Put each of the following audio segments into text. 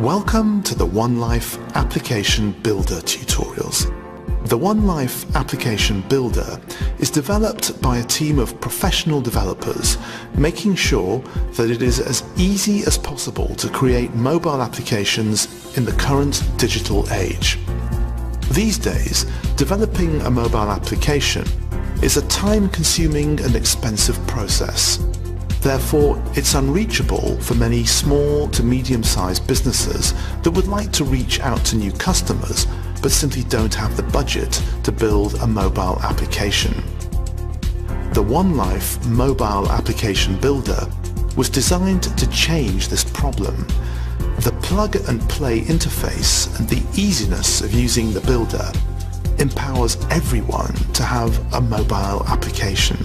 Welcome to the OneLife Application Builder tutorials. The OneLife Application Builder is developed by a team of professional developers, making sure that it is as easy as possible to create mobile applications in the current digital age. These days, developing a mobile application is a time-consuming and expensive process. Therefore, it's unreachable for many small to medium-sized businesses that would like to reach out to new customers but simply don't have the budget to build a mobile application. The OneLife Mobile Application Builder was designed to change this problem. The plug-and-play interface and the easiness of using the builder empowers everyone to have a mobile application.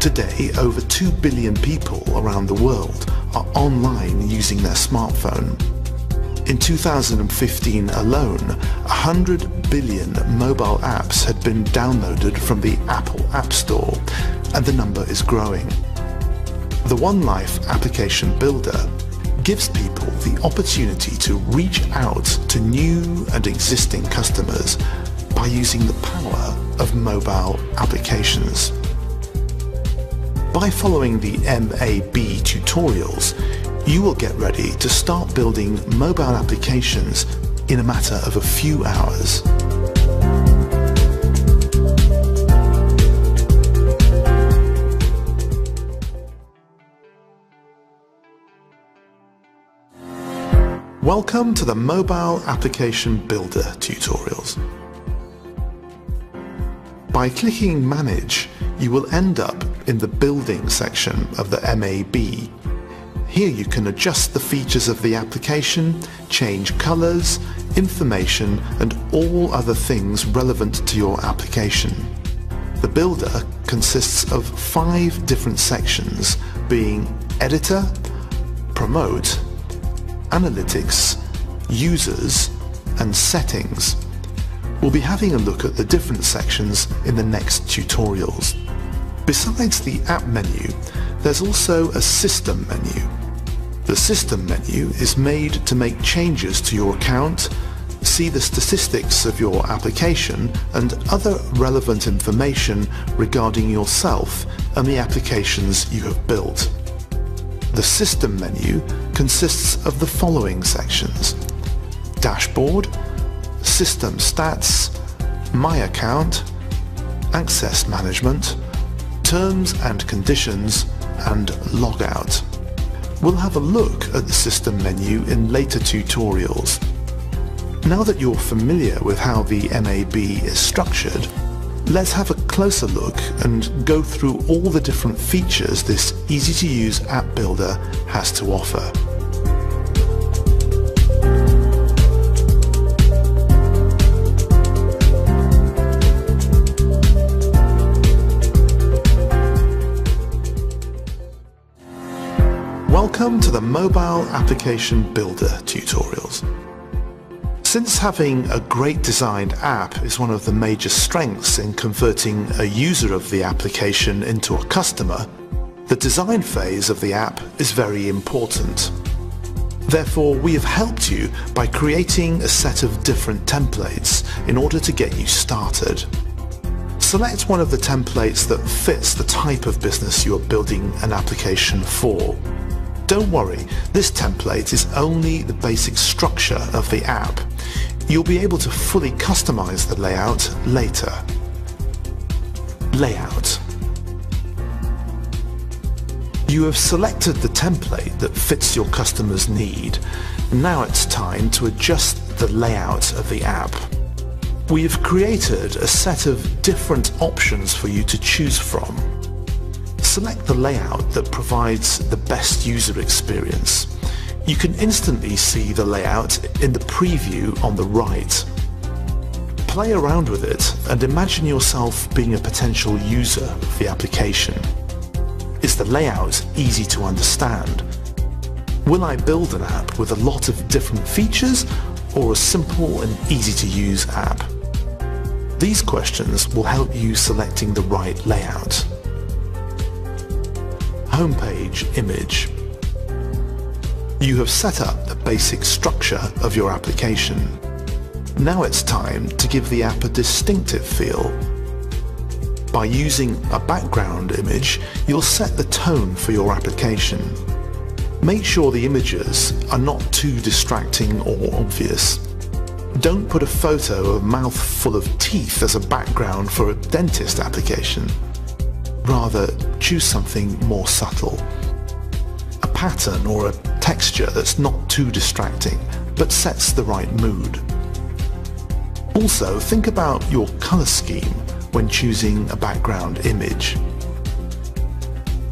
Today, over 2 billion people around the world are online using their smartphone. In 2015 alone, 100 billion mobile apps had been downloaded from the Apple App Store, and the number is growing. The OneLife Application Builder gives people the opportunity to reach out to new and existing customers by using the power of mobile applications. By following the MAB tutorials, you will get ready to start building mobile applications in a matter of a few hours. Welcome to the Mobile Application Builder tutorials. By clicking Manage, you will end up in the Building section of the MAB. Here you can adjust the features of the application, change colors, information and all other things relevant to your application. The builder consists of five different sections being Editor, Promote, Analytics, Users and Settings. We'll be having a look at the different sections in the next tutorials. Besides the app menu, there's also a system menu. The system menu is made to make changes to your account, see the statistics of your application and other relevant information regarding yourself and the applications you have built. The system menu consists of the following sections. Dashboard, System Stats, My Account, Access Management, Terms and Conditions, and Logout. We'll have a look at the system menu in later tutorials. Now that you're familiar with how the MAB is structured, let's have a closer look and go through all the different features this easy-to-use app builder has to offer. Welcome to the Mobile Application Builder tutorials. Since having a great designed app is one of the major strengths in converting a user of the application into a customer, the design phase of the app is very important. Therefore, we have helped you by creating a set of different templates in order to get you started. Select one of the templates that fits the type of business you are building an application for. Don't worry, this template is only the basic structure of the app. You'll be able to fully customize the layout later. Layout. You have selected the template that fits your customer's need. Now it's time to adjust the layout of the app. We have created a set of different options for you to choose from select the layout that provides the best user experience. You can instantly see the layout in the preview on the right. Play around with it and imagine yourself being a potential user of the application. Is the layout easy to understand? Will I build an app with a lot of different features or a simple and easy to use app? These questions will help you selecting the right layout homepage image. You have set up the basic structure of your application. Now it's time to give the app a distinctive feel. By using a background image, you'll set the tone for your application. Make sure the images are not too distracting or obvious. Don't put a photo of a mouth full of teeth as a background for a dentist application. Rather, choose something more subtle. A pattern or a texture that's not too distracting, but sets the right mood. Also, think about your color scheme when choosing a background image.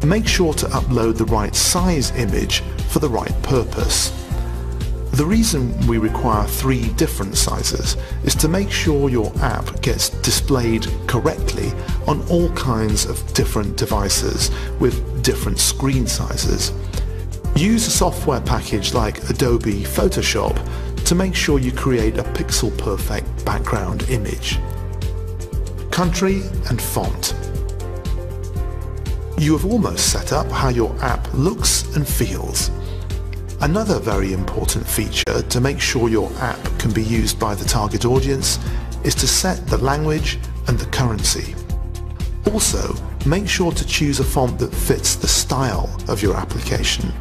Make sure to upload the right size image for the right purpose. The reason we require three different sizes is to make sure your app gets displayed correctly on all kinds of different devices with different screen sizes. Use a software package like Adobe Photoshop to make sure you create a pixel perfect background image. Country and font. You have almost set up how your app looks and feels. Another very important feature to make sure your app can be used by the target audience is to set the language and the currency. Also, make sure to choose a font that fits the style of your application.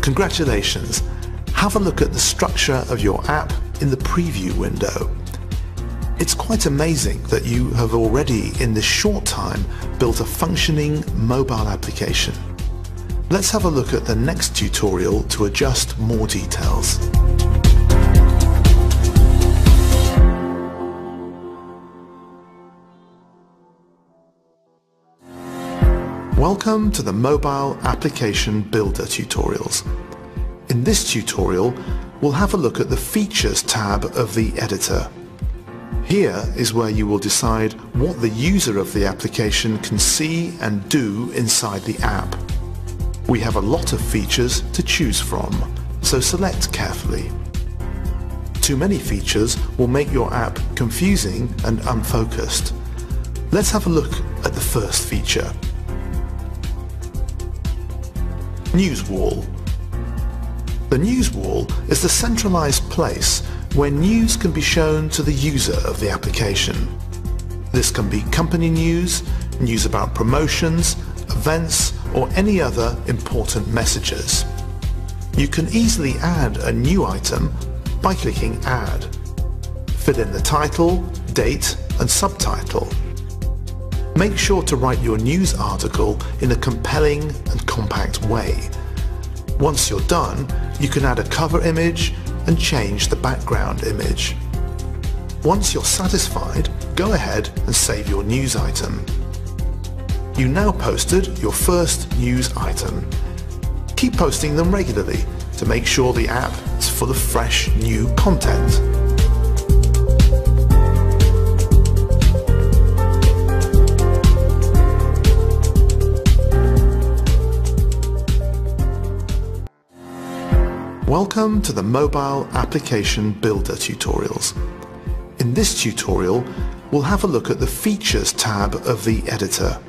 Congratulations! Have a look at the structure of your app in the preview window. It's quite amazing that you have already in this short time built a functioning mobile application. Let's have a look at the next tutorial to adjust more details. Welcome to the Mobile Application Builder tutorials. In this tutorial, we'll have a look at the Features tab of the editor. Here is where you will decide what the user of the application can see and do inside the app. We have a lot of features to choose from, so select carefully. Too many features will make your app confusing and unfocused. Let's have a look at the first feature. News Wall. The news wall is the centralized place where news can be shown to the user of the application. This can be company news, news about promotions, events, or any other important messages. You can easily add a new item by clicking Add. Fill in the title, date and subtitle. Make sure to write your news article in a compelling and compact way. Once you're done, you can add a cover image and change the background image. Once you're satisfied, go ahead and save your news item. You now posted your first news item. Keep posting them regularly to make sure the app is full of fresh new content. Welcome to the Mobile Application Builder tutorials. In this tutorial, we'll have a look at the Features tab of the editor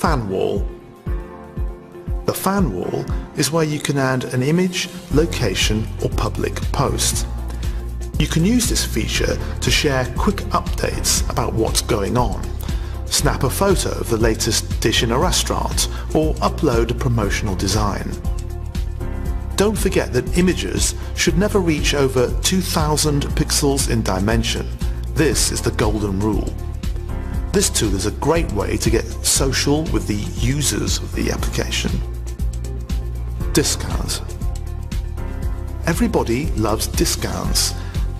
fan wall. The fan wall is where you can add an image, location or public post. You can use this feature to share quick updates about what's going on, snap a photo of the latest dish in a restaurant or upload a promotional design. Don't forget that images should never reach over 2000 pixels in dimension. This is the golden rule. This tool is a great way to get social with the users of the application. Discounts. Everybody loves discounts.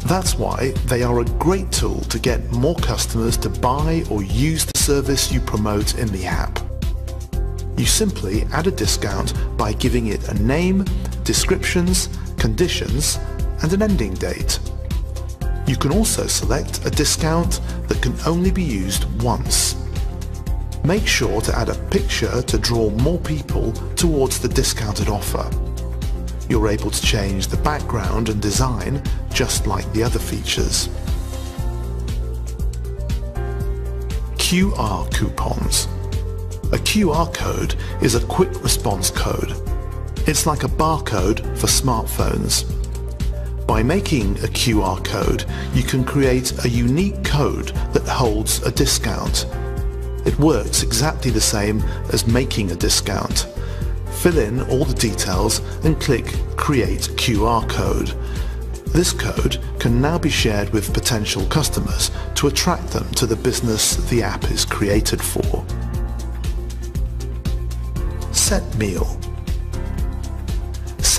That's why they are a great tool to get more customers to buy or use the service you promote in the app. You simply add a discount by giving it a name, descriptions, conditions and an ending date. You can also select a discount that can only be used once. Make sure to add a picture to draw more people towards the discounted offer. You're able to change the background and design just like the other features. QR coupons. A QR code is a quick response code. It's like a barcode for smartphones. By making a QR code, you can create a unique code that holds a discount. It works exactly the same as making a discount. Fill in all the details and click Create QR Code. This code can now be shared with potential customers to attract them to the business the app is created for. Set Meal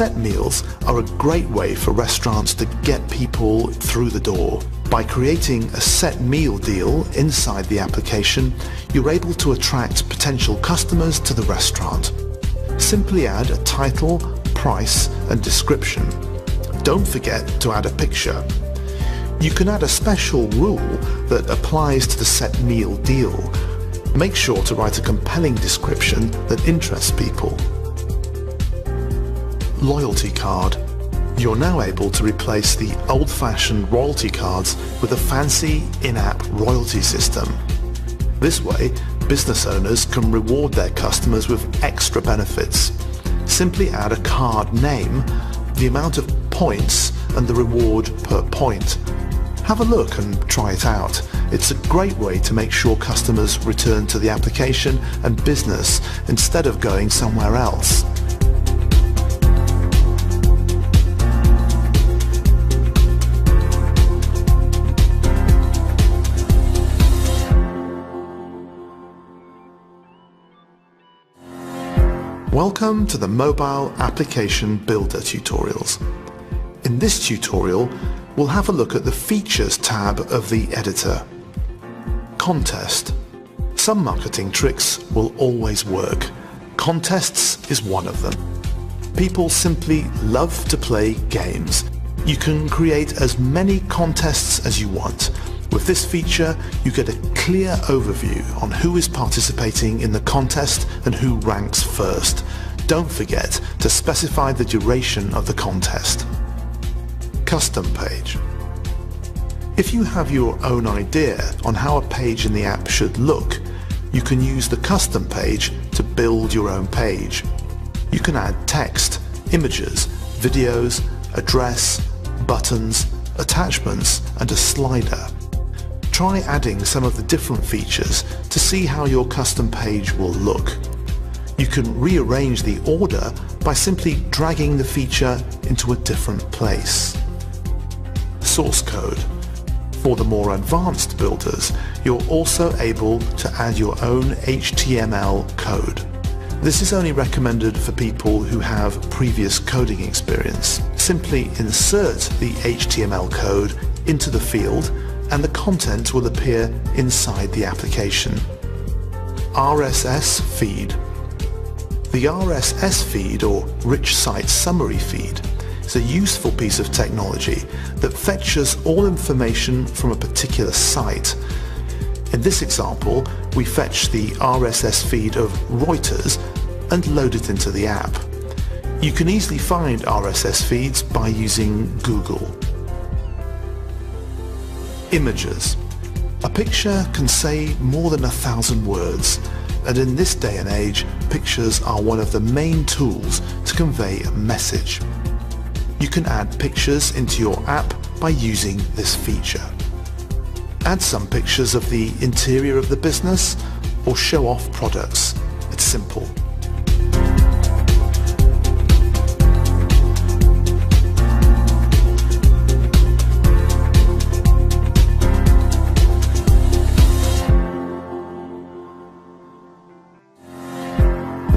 Set meals are a great way for restaurants to get people through the door. By creating a set meal deal inside the application, you're able to attract potential customers to the restaurant. Simply add a title, price and description. Don't forget to add a picture. You can add a special rule that applies to the set meal deal. Make sure to write a compelling description that interests people loyalty card. You're now able to replace the old-fashioned royalty cards with a fancy in-app royalty system. This way, business owners can reward their customers with extra benefits. Simply add a card name, the amount of points and the reward per point. Have a look and try it out. It's a great way to make sure customers return to the application and business instead of going somewhere else. Welcome to the Mobile Application Builder tutorials. In this tutorial, we'll have a look at the Features tab of the editor. Contest. Some marketing tricks will always work. Contests is one of them. People simply love to play games. You can create as many contests as you want, with this feature, you get a clear overview on who is participating in the contest and who ranks first. Don't forget to specify the duration of the contest. Custom page. If you have your own idea on how a page in the app should look, you can use the custom page to build your own page. You can add text, images, videos, address, buttons, attachments and a slider try adding some of the different features to see how your custom page will look. You can rearrange the order by simply dragging the feature into a different place. Source code. For the more advanced builders, you're also able to add your own HTML code. This is only recommended for people who have previous coding experience. Simply insert the HTML code into the field and the content will appear inside the application. RSS feed. The RSS feed or Rich Site Summary feed is a useful piece of technology that fetches all information from a particular site. In this example, we fetch the RSS feed of Reuters and load it into the app. You can easily find RSS feeds by using Google. Images. A picture can say more than a thousand words, and in this day and age, pictures are one of the main tools to convey a message. You can add pictures into your app by using this feature. Add some pictures of the interior of the business or show off products. It's simple.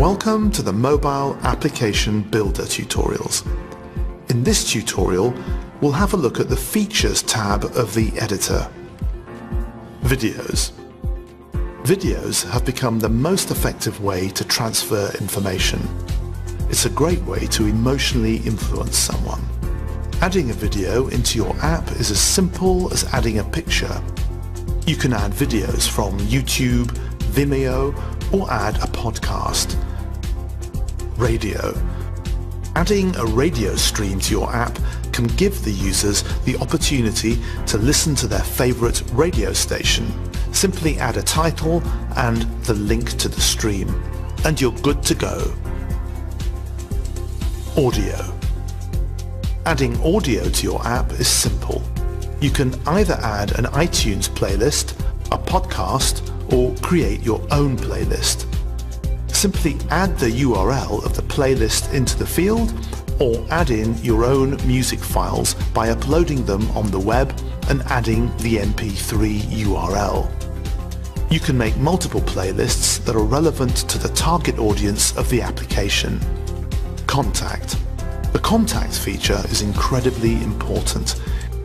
Welcome to the Mobile Application Builder tutorials. In this tutorial, we'll have a look at the Features tab of the editor. Videos. Videos have become the most effective way to transfer information. It's a great way to emotionally influence someone. Adding a video into your app is as simple as adding a picture. You can add videos from YouTube, Vimeo, or add a podcast radio. Adding a radio stream to your app can give the users the opportunity to listen to their favorite radio station. Simply add a title and the link to the stream, and you're good to go. Audio. Adding audio to your app is simple. You can either add an iTunes playlist, a podcast, or create your own playlist. Simply add the URL of the playlist into the field or add in your own music files by uploading them on the web and adding the MP3 URL. You can make multiple playlists that are relevant to the target audience of the application. Contact. The Contact feature is incredibly important.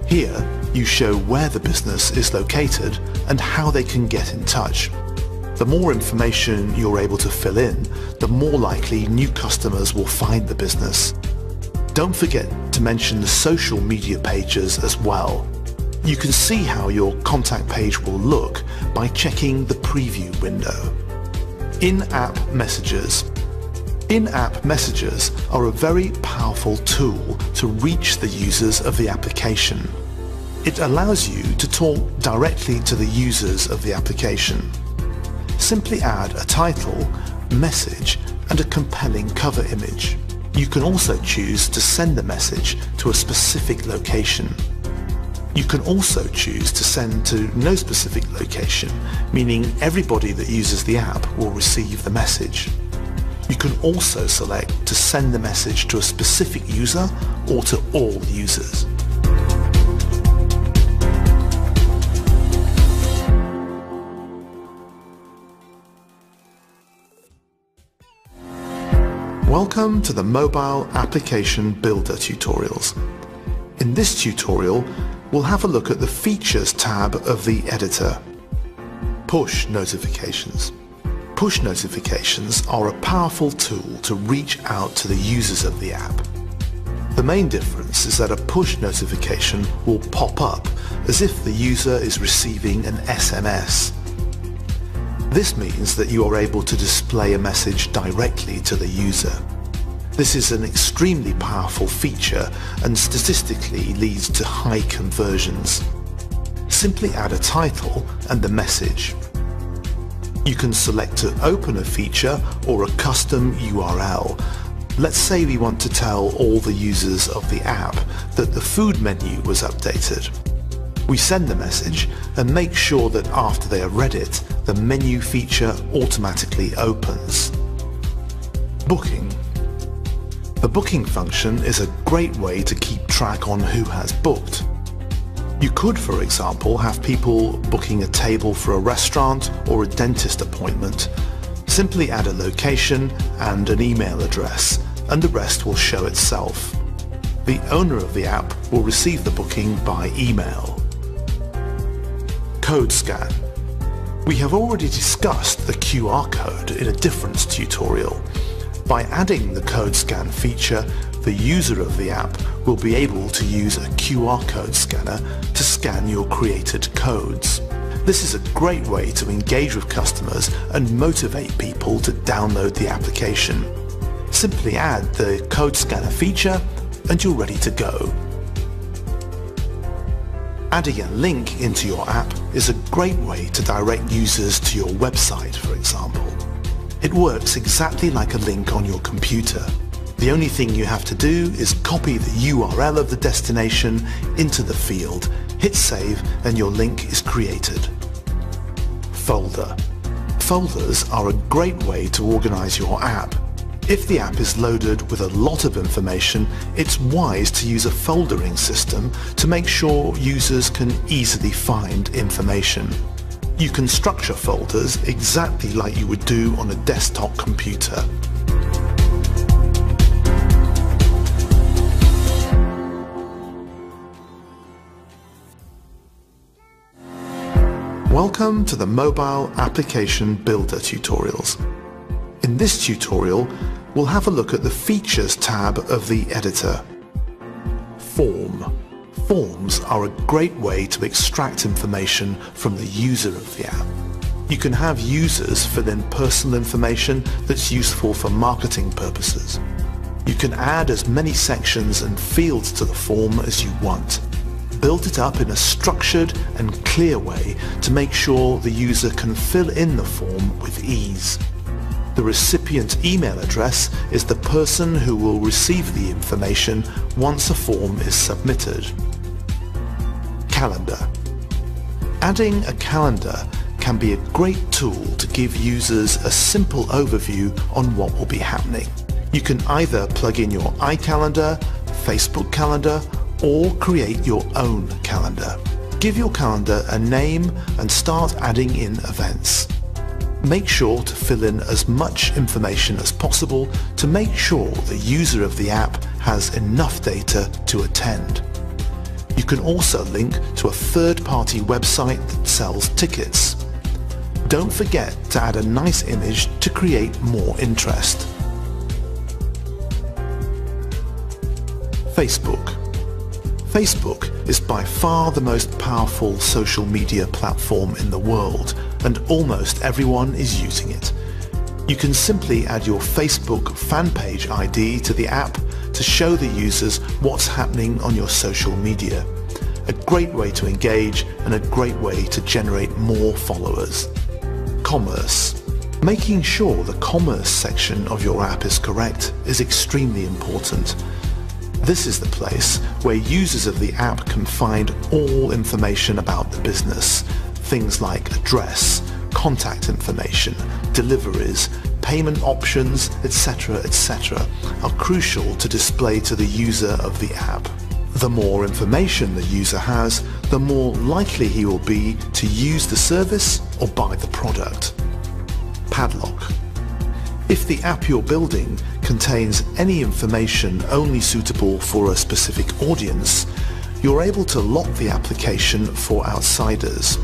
Here, you show where the business is located and how they can get in touch. The more information you're able to fill in, the more likely new customers will find the business. Don't forget to mention the social media pages as well. You can see how your contact page will look by checking the preview window. In-app messages. In-app messages are a very powerful tool to reach the users of the application. It allows you to talk directly to the users of the application. Simply add a title, message and a compelling cover image. You can also choose to send the message to a specific location. You can also choose to send to no specific location, meaning everybody that uses the app will receive the message. You can also select to send the message to a specific user or to all users. Welcome to the Mobile Application Builder tutorials. In this tutorial, we'll have a look at the Features tab of the editor. Push notifications. Push notifications are a powerful tool to reach out to the users of the app. The main difference is that a push notification will pop up as if the user is receiving an SMS this means that you are able to display a message directly to the user. This is an extremely powerful feature and statistically leads to high conversions. Simply add a title and the message. You can select to open a feature or a custom URL. Let's say we want to tell all the users of the app that the food menu was updated. We send the message and make sure that after they have read it, the menu feature automatically opens. Booking. The booking function is a great way to keep track on who has booked. You could, for example, have people booking a table for a restaurant or a dentist appointment. Simply add a location and an email address, and the rest will show itself. The owner of the app will receive the booking by email code scan. We have already discussed the QR code in a different tutorial. By adding the code scan feature, the user of the app will be able to use a QR code scanner to scan your created codes. This is a great way to engage with customers and motivate people to download the application. Simply add the code scanner feature and you're ready to go. Adding a link into your app is a great way to direct users to your website, for example. It works exactly like a link on your computer. The only thing you have to do is copy the URL of the destination into the field, hit save and your link is created. Folder. Folders are a great way to organize your app if the app is loaded with a lot of information, it's wise to use a foldering system to make sure users can easily find information. You can structure folders exactly like you would do on a desktop computer. Welcome to the Mobile Application Builder tutorials. In this tutorial, we'll have a look at the Features tab of the editor. Form. Forms are a great way to extract information from the user of the app. You can have users fill in personal information that's useful for marketing purposes. You can add as many sections and fields to the form as you want. Build it up in a structured and clear way to make sure the user can fill in the form with ease. The recipient email address is the person who will receive the information once a form is submitted. Calendar. Adding a calendar can be a great tool to give users a simple overview on what will be happening. You can either plug in your iCalendar, Facebook calendar, or create your own calendar. Give your calendar a name and start adding in events. Make sure to fill in as much information as possible to make sure the user of the app has enough data to attend. You can also link to a third-party website that sells tickets. Don't forget to add a nice image to create more interest. Facebook. Facebook is by far the most powerful social media platform in the world and almost everyone is using it. You can simply add your Facebook fan page ID to the app to show the users what's happening on your social media. A great way to engage and a great way to generate more followers. Commerce. Making sure the commerce section of your app is correct is extremely important. This is the place where users of the app can find all information about the business, things like address, contact information, deliveries, payment options, etc., etc., are crucial to display to the user of the app. The more information the user has, the more likely he will be to use the service or buy the product. Padlock. If the app you're building contains any information only suitable for a specific audience, you're able to lock the application for outsiders.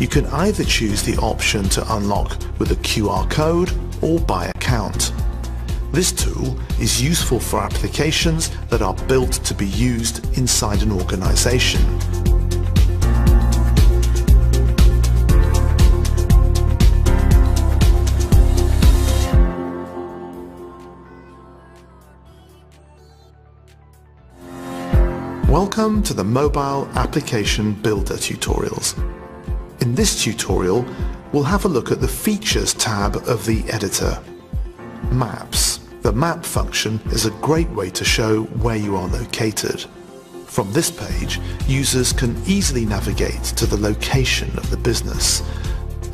You can either choose the option to unlock with a QR code or by account. This tool is useful for applications that are built to be used inside an organization. Welcome to the Mobile Application Builder tutorials. In this tutorial, we'll have a look at the Features tab of the editor. Maps. The map function is a great way to show where you are located. From this page, users can easily navigate to the location of the business.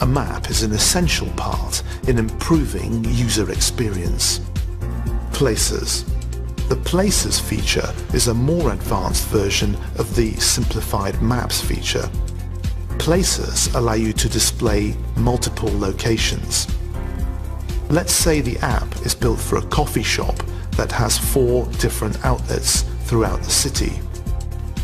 A map is an essential part in improving user experience. Places. The Places feature is a more advanced version of the simplified Maps feature Places allow you to display multiple locations. Let's say the app is built for a coffee shop that has four different outlets throughout the city.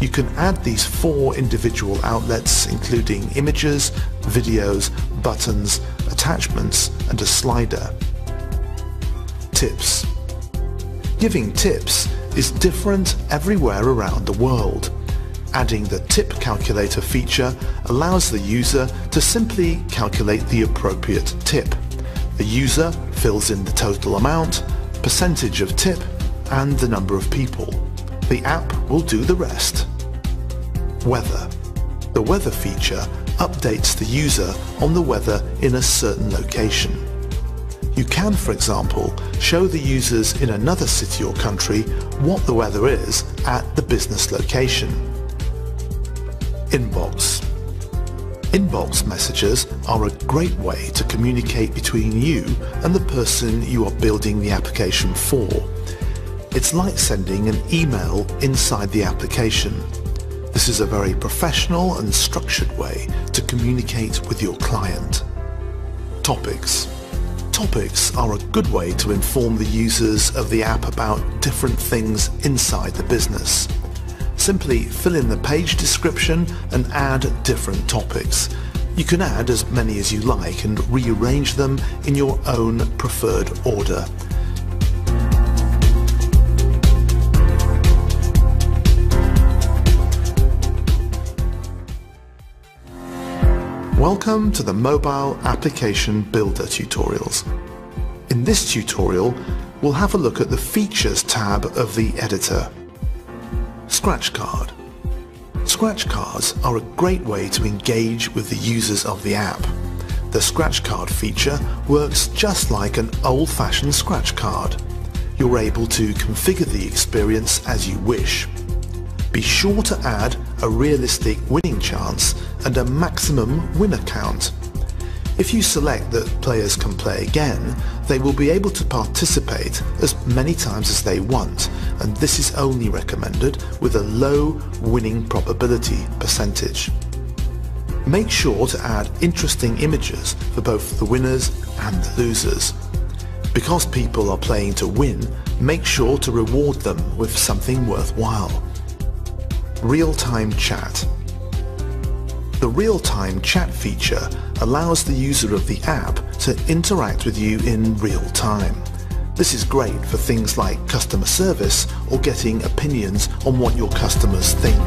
You can add these four individual outlets including images, videos, buttons, attachments and a slider. Tips Giving tips is different everywhere around the world. Adding the tip calculator feature allows the user to simply calculate the appropriate tip. The user fills in the total amount, percentage of tip, and the number of people. The app will do the rest. Weather. The weather feature updates the user on the weather in a certain location. You can, for example, show the users in another city or country what the weather is at the business location. Inbox messages are a great way to communicate between you and the person you are building the application for. It's like sending an email inside the application. This is a very professional and structured way to communicate with your client. Topics. Topics are a good way to inform the users of the app about different things inside the business. Simply fill in the page description and add different topics. You can add as many as you like and rearrange them in your own preferred order. Welcome to the Mobile Application Builder tutorials. In this tutorial, we'll have a look at the Features tab of the editor. Scratch card. Scratch cards are a great way to engage with the users of the app. The scratch card feature works just like an old-fashioned scratch card. You're able to configure the experience as you wish. Be sure to add a realistic winning chance and a maximum winner count. If you select that players can play again, they will be able to participate as many times as they want, and this is only recommended with a low winning probability percentage. Make sure to add interesting images for both the winners and the losers. Because people are playing to win, make sure to reward them with something worthwhile. Real-time chat. The real-time chat feature allows the user of the app to interact with you in real time. This is great for things like customer service or getting opinions on what your customers think.